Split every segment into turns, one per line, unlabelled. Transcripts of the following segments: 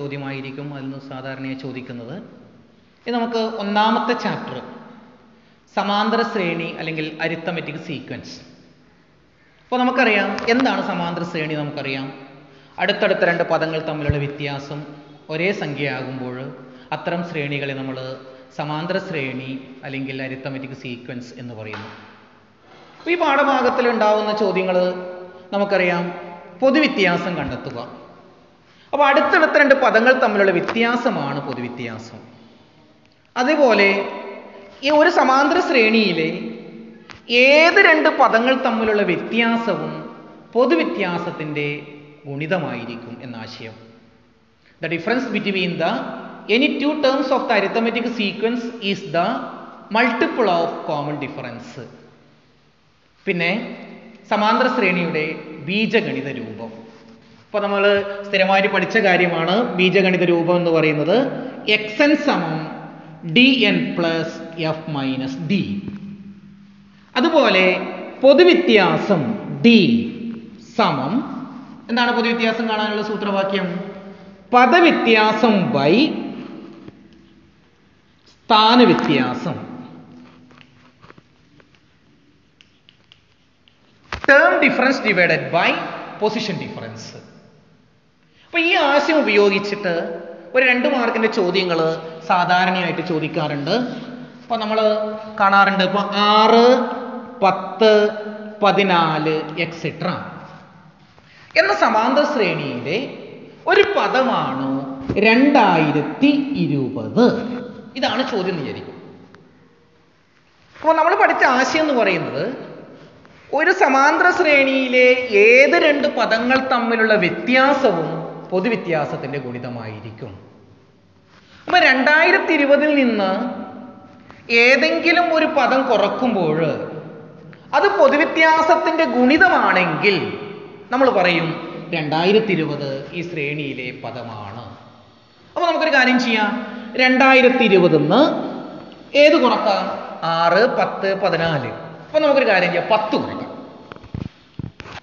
ചോദ്യമായിരിക്കും അതിൽ നിന്ന് സാധാരണയായി ചോദിക്കുന്നത്. ഇത് നമുക്ക് ഒന്നാമത്തെ ചാപ്റ്റർ സമാന്തര ശ്രേണി അല്ലെങ്കിൽ അരിത്തമെറ്റിക് സീക്വൻസ് അപ്പോൾ നമുക്കറിയാം എന്താണ് സമാന്തര ശ്രേണി നമുക്കറിയാം? അടുത്തടുത്ത രണ്ട് പദങ്ങൾ തമ്മിലുള്ള വ്യത്യാസം ഒരേ സംഖ്യയാകുമ്പോൾ അത്തരം ശ്രേണികളെ നമ്മൾ സമാന്തര ശ്രേണി അല്ലെങ്കിൽ അരിത്തമെറ്റിക് സീക്വൻസ് എന്ന് പറയുന്നു. ഈ പാഠഭാഗത്തിൽ ഉണ്ടാവുന്ന ചോദ്യങ്ങൾ നമുക്കറിയാം പൊതുവ്യത്യാസം കണ്ടെത്തുക. അപ്പോൾ അടുത്തടുത്ത രണ്ട് പദങ്ങൾ തമ്മിലുള്ള വ്യത്യാസമാണ് പൊതുവ്യത്യാസം. അതുപോലെ ഈ ഒരു സമാന്തര ശ്രേണിയിലെ ഏത് രണ്ട് പദങ്ങൾ തമ്മിലുള്ള വ്യത്യാസവും പൊതുവ്യത്യാസത്തിന്റെ ഗുണിതമായിരിക്കും എന്ന ആശയം. The difference between the any two terms of the arithmetic sequence is the multiple of common difference പിന്നെ സമാന്തര ശ്രേണിയുടെ ബീജഗണിത രൂപം. അപ്പോൾ നമ്മൾ സ്ഥിരമായിട്ട് പഠിച്ച കാര്യമാണ് ബീജഗണിത രൂപം എന്ന് പറയുന്നത് എക്സ് എൻ സമം d n plus f minus d അതുപോലെ പൊതുവ്യത്യാസം ഡി സമം. എന്താണ് പൊതുവ്യത്യാസം കാണാനുള്ള സൂത്രവാക്യം? പദവ്യത്യാസം by സ്ഥാനവ്യത്യാസം. Term difference divided by position difference അപ്പൊ ഈ ആശയം ഉപയോഗിച്ചിട്ട് ഒരു രണ്ട് മാർക്കിന്റെ ചോദ്യങ്ങൾ സാധാരണയായിട്ട് ചോദിക്കാറുണ്ട്. അപ്പൊ നമ്മൾ കാണാറുണ്ട് ഇപ്പൊ ആറ് പത്ത് പതിനാല് എക്സെട്ര എന്ന സമാന്തര ശ്രേണിയിലെ ഒരു പദമാണ് രണ്ടായിരത്തി ഇരുപത്. ഇതാണ് ചോദ്യം വിചാരിക്കും. അപ്പോൾ നമ്മൾ പഠിച്ച ആശയം എന്ന് പറയുന്നത് ഒരു സമാന്തര ശ്രേണിയിലെ ഏത് രണ്ട് പദങ്ങൾ തമ്മിലുള്ള വ്യത്യാസവും പൊതുവ്യത്യാസത്തിന്റെ ഗുണിതമായിരിക്കും. അപ്പൊ രണ്ടായിരത്തി ഇരുപതിൽ നിന്ന് ഏതെങ്കിലും ഒരു പദം കുറക്കുമ്പോൾ അത് പൊതുവ്യത്യാസത്തിന്റെ ഗുണിതമാണെങ്കിൽ നമ്മൾ പറയും രണ്ടായിരത്തി ഇരുപത് ഈ ശ്രേണിയിലെ പദമാണ്. അപ്പൊ നമുക്കൊരു കാര്യം ചെയ്യാം. രണ്ടായിരത്തി ഇരുപതിന്ന് ഏത് കുറക്കാം? ആറ് പത്ത് പതിനാല്. അപ്പൊ നമുക്കൊരു കാര്യം ചെയ്യാം. പത്ത് കുറക്കാം.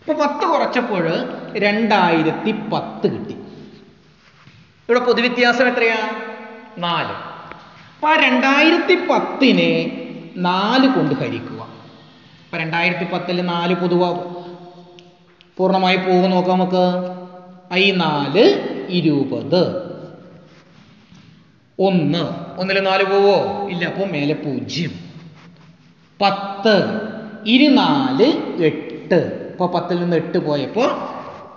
അപ്പൊ പത്ത് കുറച്ചപ്പോൾ രണ്ടായിരത്തി പത്ത് കിട്ടി. ഇവിടെ പൊതുവ്യത്യാസം എത്രയാ? നാല്. അപ്പൊ ആ രണ്ടായിരത്തി പത്തിനെ നാല് കൊണ്ട് ഹരിക്കുക. അപ്പൊ രണ്ടായിരത്തി പത്തിൽ നാല് പൊതുവ പൂർണമായി പോകും നോക്കാം നമുക്ക്. ഐ നാല് ഇരുപത്. ഒന്ന്. ഒന്നിൽ നാല് പോവോ? ഇല്ല അപ്പോൾ മേലെ പൂജ്യം. പത്ത്. ഇരുനാല് എട്ട്. ഇപ്പോൾ പത്തിൽ നിന്ന് എട്ട് പോയപ്പോൾ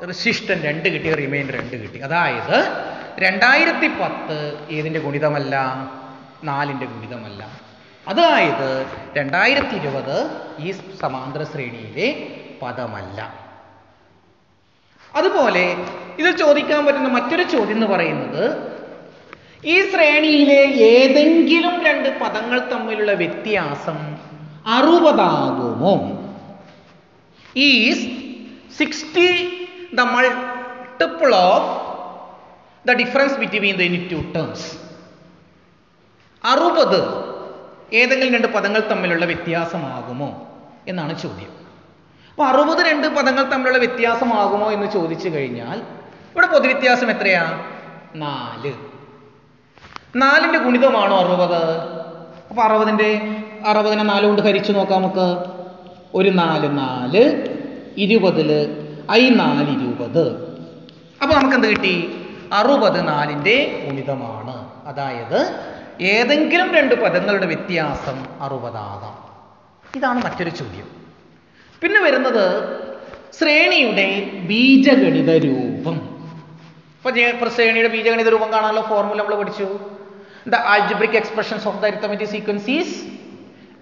റെസിസ്റ്റൻ രണ്ട് കിട്ടി റിമൈൻഡർ രണ്ട് കിട്ടി. അതായത് രണ്ടായിരത്തി പത്ത് ഏതിന്റെ ഗുണിതമല്ല? നാലിന്റെ ഗുണിതമല്ല. അതായത് രണ്ടായിരത്തി ഇരുപത് ഈ സമാന്തര ശ്രേണിയിലെ പദമല്ല. അതുപോലെ ഇത് ചോദിക്കാൻ പറ്റുന്ന മറ്റൊരു ചോദ്യം എന്ന് പറയുന്നത് ഈ ശ്രേണിയിലെ ഏതെങ്കിലും രണ്ട് പദങ്ങൾ തമ്മിലുള്ള വ്യത്യാസം അറുപതാകുമോ? Is sixty the multiple of the difference between the two terms അറുപത് ഏതെങ്കിലും രണ്ട് പദങ്ങൾ തമ്മിലുള്ള വ്യത്യാസമാകുമോ എന്നാണ് ചോദ്യം. അപ്പൊ അറുപത് രണ്ട് പദങ്ങൾ തമ്മിലുള്ള വ്യത്യാസമാകുമോ എന്ന് ചോദിച്ചു കഴിഞ്ഞാൽ ഇവിടെ പൊതുവ്യത്യാസം എത്രയാ? നാല്. നാലിന്റെ ഗുണിതമാണോ അറുപത്? അപ്പൊ അറുപതിന്റെ അറുപതിനെ നാല് കൊണ്ട് ഹരിച്ചു നോക്കാം നമുക്ക്. ഒരു നാല് നാല് ഇരുപതിൽ ഐ നാല് ഇരുപത്. അപ്പൊ നമുക്ക് എന്ത് കിട്ടി? അറുപത് നാലിന്റെ ഗുണിതമാണ്. അതായത് ഏതെങ്കിലും രണ്ട് പദങ്ങളുടെ വ്യത്യാസം അറുപതാകാം. ഇതാണ് മറ്റൊരു ചോദ്യം. പിന്നെ വരുന്നത് ശ്രേണിയുടെ ബീജഗണിത രൂപം. ഇപ്പൊ ശ്രേണിയുടെ ബീജഗണിത രൂപം കാണാനുള്ള ഫോർമുല നമ്മൾ പഠിച്ചു. The algebraic expressions of the arithmetic sequence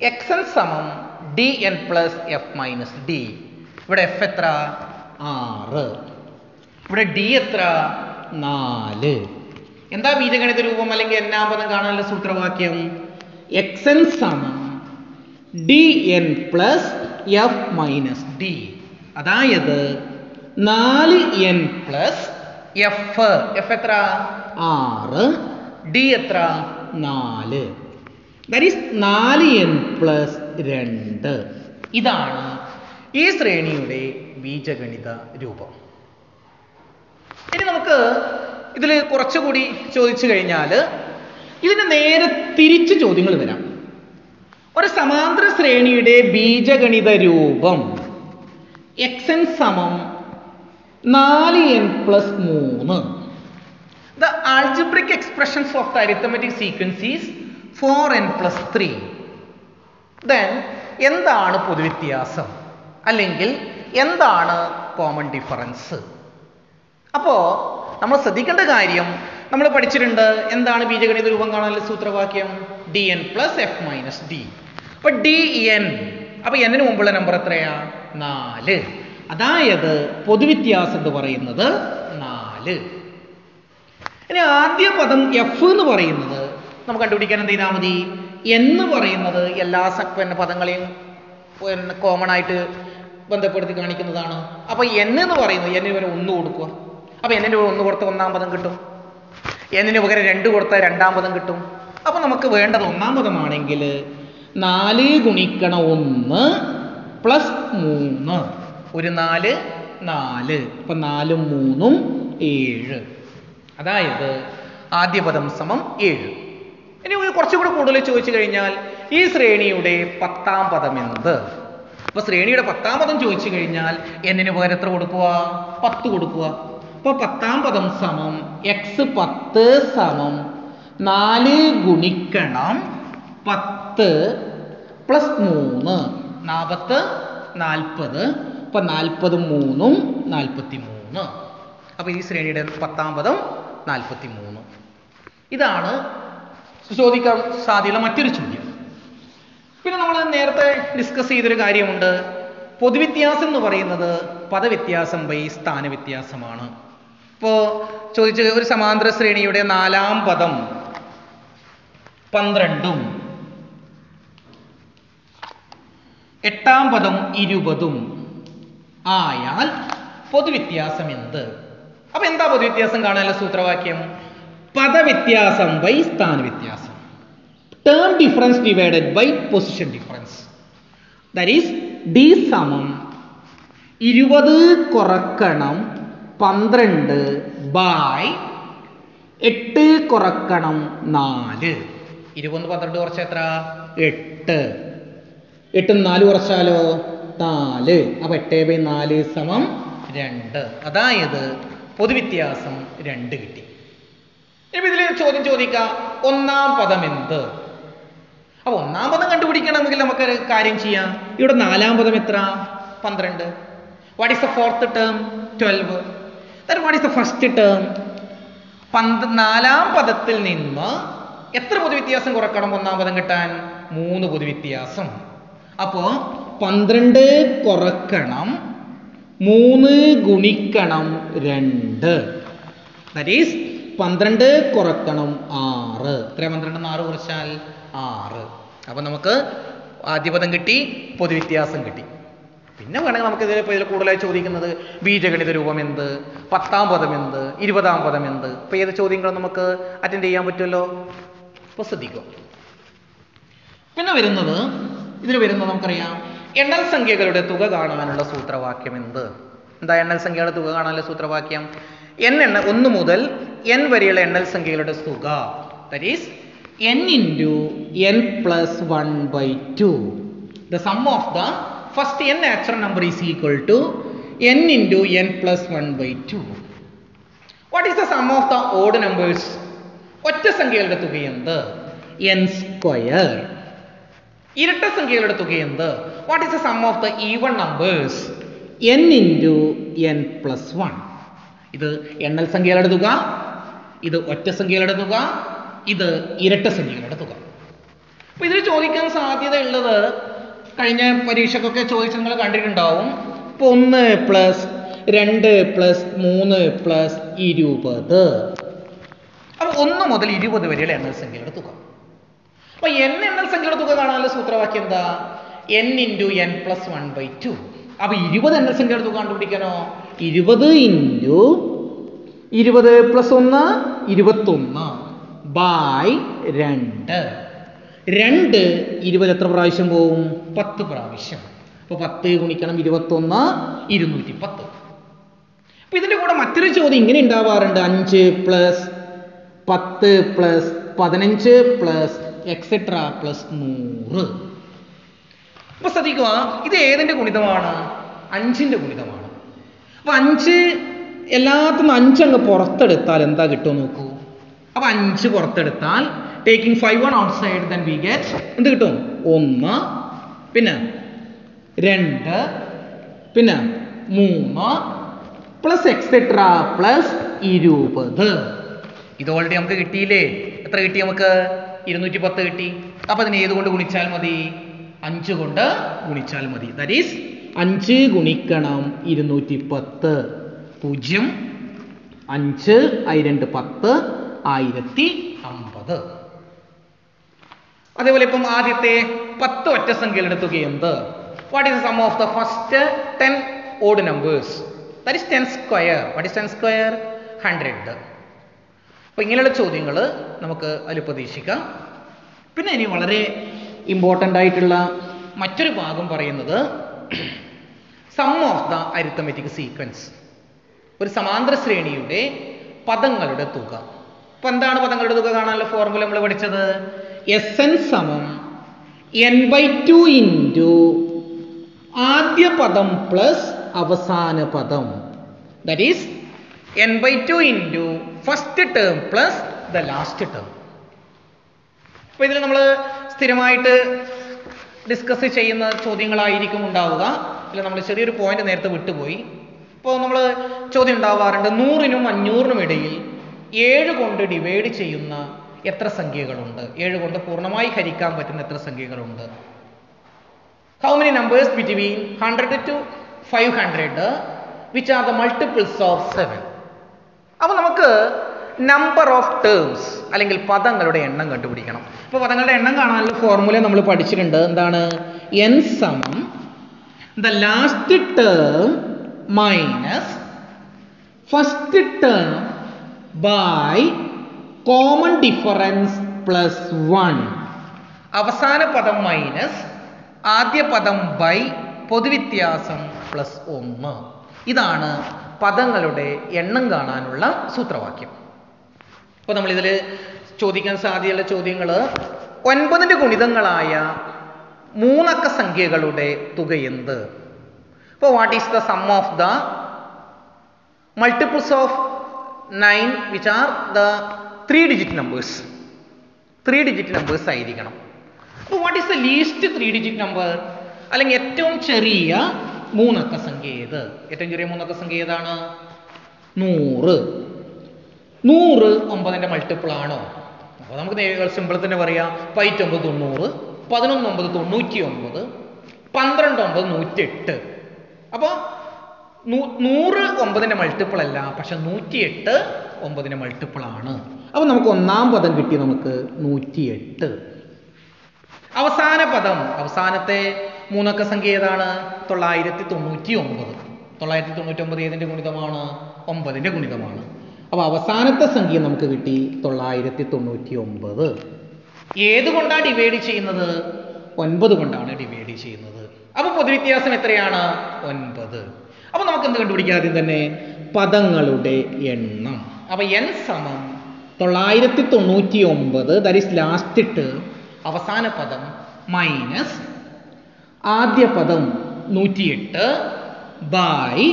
x n സമം d n plus f minus d ഇവിടെ എഫ് എത്ര? ആറ്. ഇവിടെ ഡി എത്ര? നാല്. എന്താ ബീജഗണിത രൂപം അല്ലെങ്കിൽ എന്നാം പദം കാണാനുള്ള സൂത്രവാക്യം? എക്സ് എൻ സമം d n plus f minus d അതായത് നാല് എൻ പ്ലസ് എഫ് എഫ് എത്ര? ആറ്. ഡി എത്ര? നാല്. ദാറ്റ് ഈസ് നാല് എൻ പ്ലസ് രണ്ട്. ഇതാണ് ഈ ശ്രേണിയുടെ ബീജഗണിത രൂപം. ഇനി നമുക്ക് ഇതിൽ കുറച്ചുകൂടി ചോദിച്ചു കഴിഞ്ഞാൽ ഇതിന് നേരെ തിരിച്ച് ചോദ്യങ്ങൾ വരാം. ഒരു സമാന്തര ശ്രേണിയുടെ ബീജഗണിത രൂപം എക്സ് എൻ സമം നാല് എൻ പ്ലസ് മൂന്ന്. The algebraic expressions of the arithmetic sequences four n plus three then എന്താണ് പൊതുവ്യത്യാസം? അല്ലെങ്കിൽ എന്താണ് കോമൺ ഡിഫറൻസ് അപ്പോൾ നമ്മൾ ശ്രദ്ധിക്കേണ്ട കാര്യം നമ്മൾ പഠിച്ചിട്ടുണ്ട് എന്താണ് ബീജഗണിത രൂപം കാണാനുള്ള സൂത്രവാക്യം? D n plus f minus d അപ്പൊ ഡി എൻ അപ്പൊ എന്നിന് മുമ്പുള്ള നമ്പർ എത്രയാ? നാല്. അതായത് പൊതുവ്യത്യാസം എന്ന് പറയുന്നത് നാല്. ഇനി ആദ്യ പദം എഫ് എന്ന് പറയുന്നത് നമുക്ക് കണ്ടുപിടിക്കാൻ എന്ത് ചെയ്താൽ മതി? എന്ന് പറയുന്നത് എല്ലാ പിന്നെ പദങ്ങളെയും കോമൺ ആയിട്ട് ബന്ധപ്പെടുത്തി കാണിക്കുന്നതാണ്. അപ്പൊ എൻ എന്ന് പറയുന്നത് എന്നിന് പകരം ഒന്ന് കൊടുക്കുക. അപ്പൊ എന്നിന് കൂടെ ഒന്ന് കൊടുത്ത ഒന്നാം പദം കിട്ടും. എന്നിന് പകരം രണ്ട് കൊടുത്ത രണ്ടാം പദം കിട്ടും. അപ്പൊ നമുക്ക് വേണ്ടത് ഒന്നാം പദമാണെങ്കിൽ നാല് ഗുണിക്കണം ഒന്ന് പ്ലസ് മൂന്ന്. ഒരു നാല് നാല്. അപ്പൊ നാലും മൂന്നും ഏഴ്. അതായത് ആദ്യ പദം സമം ഏഴ്. ഇനി കുറച്ചുകൂടി കൂടുതൽ ചോദിച്ചു കഴിഞ്ഞാൽ ഈ ശ്രേണിയുടെ പത്താം പദം എന്ത്? അപ്പൊ ശ്രേണിയുടെ പത്താം പദം ചോദിച്ചു കഴിഞ്ഞാൽ എന്നിന് പകരം എത്ര കൊടുക്കുക പത്ത് കൊടുക്കുക അപ്പൊ പത്താം പദം സമം എക്സ് പത്ത് സമം നാല് ഗുണിക്കണം പത്ത് പ്ലസ് മൂന്ന് നാൽപ്പത്ത് നാൽപ്പത് അപ്പൊ നാൽപ്പത് മൂന്നും നാൽപ്പത്തി മൂന്ന്. അപ്പൊ ഈ ശ്രേണിയുടെ പത്താം പദം നാൽപ്പത്തി മൂന്ന്. ഇതാണ് ചോദിക്കാൻ സാധ്യതയുള്ള മറ്റൊരു ചോദ്യം. പിന്നെ നമ്മൾ നേരത്തെ ഡിസ്കസ് ചെയ്തൊരു കാര്യമുണ്ട്. പൊതുവ്യത്യാസം എന്ന് പറയുന്നത് പദവ്യത്യാസം ബൈ സ്ഥാനവ്യത്യാസമാണ്. ഇപ്പോൾ ചോദിച്ച ഒരു സമാന്തര ശ്രേണിയുടെ നാലാം പദം. പന്ത്രണ്ടും. എട്ടാം പദം ഇരുപതും. ആയാൽ പൊതുവ്യത്യാസം എന്ത്? അപ്പൊ എന്താ പൊതുവ്യത്യാസം കാണാനുള്ള സൂത്രവാക്യം? പദവ്യത്യാസം by സ്ഥാനവ്യത്യാസം term difference divided by position difference that is d സമം ഇരുപത് കുറക്കണം പന്ത്രണ്ട് ബൈ എട്ട് കുറക്കണം നാല്. ഇരുപത് പന്ത്രണ്ട് കുറച്ച് എത്ര? എട്ട്. എട്ടും നാല് കുറച്ചാലോ? നാല്. അപ്പൊ എട്ട് ബൈ നാല് സമം രണ്ട്. അതായത് പൊതുവ്യത്യാസം രണ്ട് കിട്ടി. ഇനി ഇതിൽ ചോദ്യം ചോദിക്കാം ഒന്നാം പദം എന്ത്? അപ്പൊ ഒന്നാം പദം കണ്ടുപിടിക്കണമെങ്കിൽ നമുക്ക് കാര്യം ചെയ്യാം. ഇവിടെ നാലാം പദം എത്ര? പന്ത്രണ്ട്. What is the fourth term twelve what is the first term പന്ത് നാലാം പദത്തിൽ നിന്ന് എത്ര പൊതുവ്യത്യാസം കുറക്കണം? ഒന്നാം പദം കിട്ടാൻ മൂന്ന് പൊതുവ്യത്യാസം. അപ്പോ പന്ത്രണ്ട് കുറക്കണം മൂന്ന് ഗുണിക്കണം രണ്ട്. ഈസ് പന്ത്രണ്ട് കുറക്കണം ആറ്. എത്ര പന്ത്രണ്ട് ആറ് കുറച്ചാൽ ആറ്. അപ്പൊ നമുക്ക് ആദ്യപദം കിട്ടി പൊതുവ്യത്യാസം കിട്ടി. പിന്നെ വേണമെങ്കിൽ നമുക്ക് ഇതിൽ ഇതിൽ കൂടുതലായി ചോദിക്കുന്നത് ബീജഗണിത രൂപം എന്ത്? പത്താം പദം എന്ത്? ഇരുപതാം പദം എന്ത്? ഇപ്പൊ ഏത് ചോദ്യങ്ങളും നമുക്ക് അറ്റൻഡ് ചെയ്യാൻ പറ്റുമല്ലോ? ഇപ്പൊ ശ്രദ്ധിക്കുക പിന്നെ വരുന്നത് ഇതിൽ വരുന്നത് നമുക്കറിയാം എണ്ണൽ സംഖ്യകളുടെ തുക കാണാനുള്ള സൂത്രവാക്യം എന്ത്? എന്താ എണ്ണൽ സംഖ്യകളുടെ തുക കാണാനുള്ള സൂത്രവാക്യം? എൻ എണ്ണ ഒന്ന് മുതൽ എൻ വരെയുള്ള എണ്ണൽ സംഖ്യകളുടെ തുക. That is n into n plus one by two the sum of the first n natural number is equal to n into n plus one by two what is the sum of the odd numbers ഒറ്റ സംഖ്യകളുടെ തുക എന്ത്? N square ഇരട്ട സംഖ്യകളുടെ തുക എന്ത്? What is the sum of the even numbers n into n plus one ഇത് എണ്ണൽ സംഖ്യകളുടെ തുക ഇത് ഒറ്റ സംഖ്യകളുടെ തുക ഇത് ഇരട്ട സംഖ്യകളുടെ തുക. അപ്പൊ ഇതിൽ ചോദിക്കാൻ സാധ്യതയുള്ളത് കഴിഞ്ഞ പരീക്ഷക്കൊക്കെ ചോദിച്ച് നിങ്ങൾ കണ്ടിട്ടുണ്ടാവും. ഇപ്പൊ ഒന്ന് പ്ലസ് രണ്ട് പ്ലസ് മൂന്ന് പ്ലസ് ഇരുപത്. അപ്പൊ ഒന്ന് മുതൽ ഇരുപത് വരെയുള്ള എണ്ണൽ സംഖ്യയുടെ തുക അപ്പൊ എൻ എണ്ണൽ സംഖ്യയുടെ തുക കാണാനുള്ള സൂത്രവാക്യം എന്താ? N into n plus one by two അപ്പൊ ഇരുപത് എണ്ണൽ സംഖ്യയുടെ തുക കണ്ടുപിടിക്കാനോ? ഇരുപത് ഇന്റു ഇരുപത് പ്ലസ് ഒന്ന് ഇരുപത്തൊന്ന് ബൈ രണ്ട്. രണ്ട് ഇരുപത് എത്ര പ്രാവശ്യം പോവും? പത്ത് പ്രാവശ്യം. അപ്പൊ പത്ത് ഗുണിക്കണം ഇരുപത്തൊന്ന് ഇരുന്നൂറ്റി പത്ത് അപ്പൊ ഇതിന്റെ കൂടെ മറ്റൊരു ചോദ്യം ഇങ്ങനെ ഉണ്ടാവാറുണ്ട്. അഞ്ച് പ്ലസ് പത്ത് പ്ലസ് പതിനഞ്ച് പ്ലസ് എക്സെട്ര പ്ലസ് നൂറ്. അപ്പൊ ശ്രദ്ധിക്കുക ഇത് ഏതിന്റെ ഗുണിതമാണ്? അഞ്ചിന്റെ ഗുണിതമാണ്. അപ്പൊ അഞ്ച് എല്ലാത്തും അഞ്ചങ്ങ് പുറത്തെടുത്താൽ എന്താ കിട്ടുമോ നോക്കൂ. അപ്പൊ അഞ്ച് പുറത്തെടുത്താൽ taking five one outside then we get എന്ത് കിട്ടും? ഒന്ന്. പിന്നെ രണ്ട്. പിന്നെ മൂന്ന്. പ്ലസ് എക്സെട്ര പ്ലസ് ഇരുപത്. ഇത് ഓൾറെഡി നമുക്ക് കിട്ടിയില്ലേ? എത്ര കിട്ടി നമുക്ക്? ഇരുന്നൂറ്റി പത്ത് കിട്ടി. അപ്പൊ അതിന് ഏത് കൊണ്ട് ഗുണിച്ചാൽ മതി? അഞ്ച് കൊണ്ട് ഗുണിച്ചാൽ മതി. ദാറ്റ് ഈസ് അഞ്ച് ഗുണിക്കണം ഇരുന്നൂറ്റി പത്ത് പൂജ്യം അഞ്ച് ആയി രണ്ട് പത്ത് ആയിരത്തി അമ്പത്. അതേപോലെ ഇപ്പം ആദ്യത്തെ പത്ത് ഒറ്റ സംഖ്യകളുടെ തുക എന്ത്? What is sum of the first ten odd numbers that is ten square what is ten square hundred അപ്പൊ ഇങ്ങനെയുള്ള ചോദ്യങ്ങൾ നമുക്ക് അതിൽ പ്രതീക്ഷിക്കാം. പിന്നെ ഇനി വളരെ ഇമ്പോർട്ടന്റ് ആയിട്ടുള്ള മറ്റൊരു ഭാഗം പറയുന്നത് sum of the arithmetic sequence ഒരു സമാന്തര ശ്രേണിയുടെ പദങ്ങളുടെ തുക. അപ്പൊ എന്താണ് പദങ്ങളുടെ തുക കാണാനുള്ള ഫോർമുല നമ്മൾ പഠിച്ചത്? എസ് എൻ സമം എൻ ബൈ ടു ഇന്റു ആദ്യ പദം പ്ലസ് അവസാന പദം. That is n by two into first term plus the last term അപ്പൊ ഇതിൽ നമ്മൾ സ്ഥിരമായിട്ട് ഡിസ്കസ് ചെയ്യുന്ന ചോദ്യങ്ങളായിരിക്കും ഉണ്ടാവുക. ഇതിൽ നമ്മൾ ചെറിയൊരു പോയിന്റ് നേരത്തെ വിട്ടുപോയി. ഇപ്പോൾ നമ്മൾ ചോദ്യം ഉണ്ടാവാറുണ്ട് നൂറിനും അഞ്ഞൂറിനും ഇടയിൽ ഏഴ് കൊണ്ട് ഡിവൈഡ് ചെയ്യുന്ന എത്ര സംഖ്യകളുണ്ട്? ഏഴ് കൊണ്ട് പൂർണമായി ഹരിക്കാൻ പറ്റുന്ന എത്ര സംഖ്യകളുണ്ട്? How many numbers between hundred to five hundred which are the multiples of seven അപ്പോൾ നമുക്ക് നമ്പർ ഓഫ് ടേംസ് അല്ലെങ്കിൽ പദങ്ങളുടെ എണ്ണം കണ്ടുപിടിക്കണം. അപ്പോൾ പദങ്ങളുടെ എണ്ണം കാണാനുള്ള ഫോർമുല നമ്മൾ പഠിച്ചിട്ടുണ്ട്. എന്താണ്? എൻ സമം the last term minus first term by common difference plus one അവസാന പദം മൈനസ് ആദ്യ പദം ബൈ പൊതുവ്യത്യാസം പ്ലസ് ഒന്ന്. ഇതാണ് പദങ്ങളുടെ എണ്ണം കാണാനുള്ള സൂത്രവാക്യം. അപ്പോൾ നമ്മളിതിൽ ചോദിക്കാൻ സാധ്യതയുള്ള ചോദ്യങ്ങൾ ഒൻപതിന്റെ ഗുണിതങ്ങളായ മൂന്നക്ക സംഖ്യകളുടെ തുക എന്ത് അപ്പോൾ what is the sum of the multiples of nine which are the three digit numbers three digit numbers ആയിരിക്കണം. അപ്പോൾ what is the least three digit number അല്ലെങ്കിൽ ഏറ്റവും ചെറിയ മൂന്നക്ക സംഖ്യ ഏത്? ഏറ്റവും ചെറിയ മൂന്നക്ക സംഖ്യ ഏതാണ്? നൂറ്. നൂറ് ഒമ്പതിന്റെ മൾട്ടിപ്പിൾ ആണോ? അപ്പോൾ നമുക്ക് സിമ്പിൾ തന്നെ പറയാം. പൈറ്റൊമ്പത് തൊണ്ണൂറ് പതിനൊന്ന് ഒമ്പത് തൊണ്ണൂറ്റി ഒമ്പത് പന്ത്രണ്ട് ഒമ്പത് നൂറ്റെട്ട് അപ്പോൾ നൂറ് ഒമ്പതിന്റെ മൾട്ടിപ്പിൾ അല്ല പക്ഷെ നൂറ്റിയെട്ട് ഒമ്പതിന്റെ മൾട്ടിപ്പിൾ ആണ്. അപ്പോൾ നമുക്ക് ഒന്നാം പദം കിട്ടി നമുക്ക് നൂറ്റിയെട്ട്. അവസാന പദം അവസാനത്തെ മൂന്നക്ക സംഖ്യ ഏതാണ്? തൊള്ളായിരത്തി തൊണ്ണൂറ്റി ഒമ്പത് തൊള്ളായിരത്തി തൊണ്ണൂറ്റി ഒമ്പത് ഏതിന്റെ ഗുണിതമാണ്? ഒമ്പതിന്റെ ഗുണിതമാണ്. അപ്പോൾ അവസാനത്തെ സംഖ്യ നമുക്ക് കിട്ടി തൊള്ളായിരത്തി തൊണ്ണൂറ്റി ഒമ്പത് ഏത് കൊണ്ടാണ് ഡിവൈഡ് ചെയ്യുന്നത്? ഒൻപത് കൊണ്ടാണ് ഡിവൈഡ് ചെയ്യുന്നത്. അപ്പോൾ പൊതുവ്യത്യാസം എത്രയാണ്? ഒൻപത്. അപ്പോൾ നമുക്ക് എന്ത് കണ്ടുപിടിക്കാം ആദ്യം തന്നെ? പദങ്ങളുടെ എണ്ണം. അപ്പോൾ എൻ സമം തൊള്ളായിരത്തി തൊണ്ണൂറ്റി ഒമ്പത് ദാറ്റ് ഈസ് ലാസ്റ്റ് ഇട്ട് അവസാന പദം മൈനസ് ആദ്യ പദം നൂറ്റിയെട്ട് ബൈ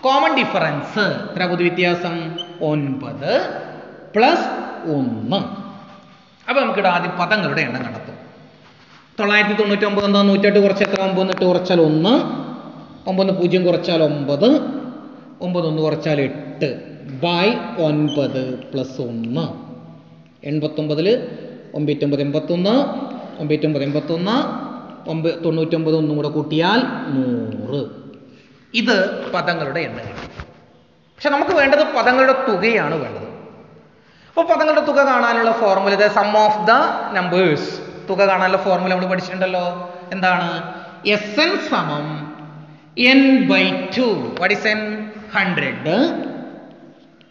കോമൺ ഡിഫറൻസ് എത്ര പൊതുവ്യത്യാസം ഒൻപത് പ്ലസ് ഒന്ന്. അപ്പോൾ നമുക്കിവിടെ ആദ്യം പദങ്ങളുടെ എണ്ണം കണ്ടെത്തും. തൊള്ളായിരത്തി തൊണ്ണൂറ്റി ഒമ്പത് എന്താ നൂറ്റെട്ട് കുറച്ച് എത്ര ഒമ്പത് എന്നിട്ട് കുറച്ചാൽ ഒന്ന്. ഒമ്പത് പൂജ്യം കുറച്ചാൽ ഒമ്പത്. ഒമ്പത് ഒന്ന് കുറച്ചാൽ എട്ട്. ബൈ ഒൻപത് പ്ലസ് ഒന്ന്. എൺപത്തൊമ്പതിൽ ഒമ്പത്തൊമ്പത് എൺപത്തൊന്ന് ഒമ്പത്തൊമ്പത് എൺപത്തൊന്ന് ഒമ്പ തൊണ്ണൂറ്റൊമ്പത് ഒന്നും കൂടെ കൂട്ടിയാൽ നൂറ്. ഇത് പദങ്ങളുടെ എണ്ണം പക്ഷെ നമുക്ക് വേണ്ടത് പദങ്ങളുടെ തുകയാണ് വേണ്ടത്. അപ്പോൾ പദങ്ങളുടെ തുക കാണാനുള്ള ഫോർമുല ഇത് സം ഓഫ് ദ നമ്പേഴ്സ് തുക കാണാനുള്ള ഫോർമുല നമ്മൾ പഠിച്ചിട്ടുണ്ടല്ലോ. എന്താണ്? എസ് എൻ സമം n by two what is n hundred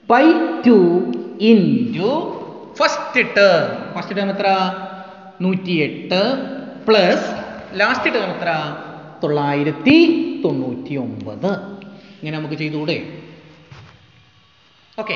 by two into first term first term എത്ര? നൂറ്റിയെട്ട് പ്ലസ് ലാസ്റ്റ് ടേം എത്ര? തൊള്ളായിരത്തി തൊണ്ണൂറ്റി ഒമ്പത് ഇങ്ങനെ നമുക്ക് ചെയ്തുകൂടെ? ഓക്കെ